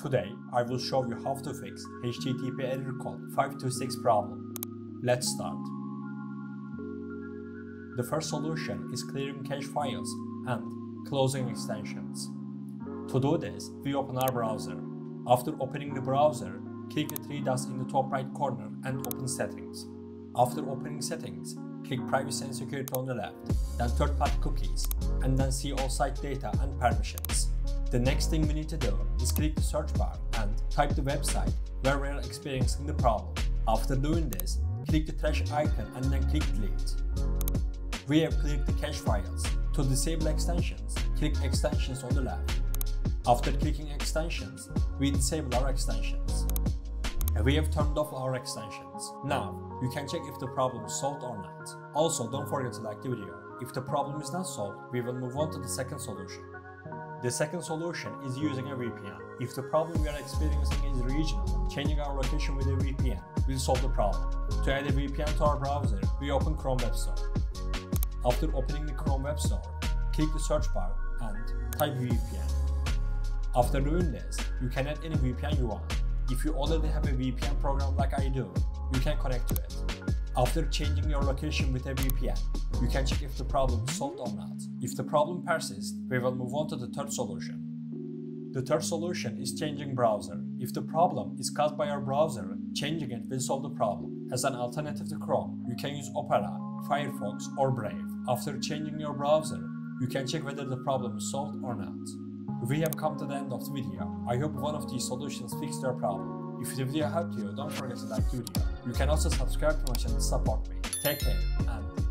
Today, I will show you how to fix HTTP error code 526 problem. Let's start. The first solution is clearing cache files and closing extensions. To do this, we open our browser. After opening the browser, click the three dots in the top right corner and open settings. After opening settings, click privacy and security on the left, then third-party cookies, and then see all site data and permissions. The next thing we need to do is click the search bar and type the website where we are experiencing the problem. After doing this, click the trash icon and then click delete. We have clicked the cache files. To disable extensions, click extensions on the left. After clicking extensions, we disable our extensions. And We have turned off our extensions. Now, you can check if the problem is solved or not. Also, don't forget to like the video. If the problem is not solved, we will move on to the second solution. The second solution is using a VPN. If the problem we are experiencing is regional, changing our location with a VPN will solve the problem. To add a VPN to our browser, we open Chrome Web Store. After opening the Chrome Web Store, click the search bar and type VPN. After doing this, you can add any VPN you want. If you already have a VPN program like I do, you can connect to it. After changing your location with a VPN, you can check if the problem is solved or not. If the problem persists, we will move on to the third solution. The third solution is changing browser. If the problem is caused by your browser, changing it will solve the problem. As an alternative to Chrome, you can use Opera, Firefox or Brave. After changing your browser, you can check whether the problem is solved or not. We have come to the end of the video. I hope one of these solutions fixed your problem. If the video helped you, don't forget to like the video. You can also subscribe to my channel to support me. Take care and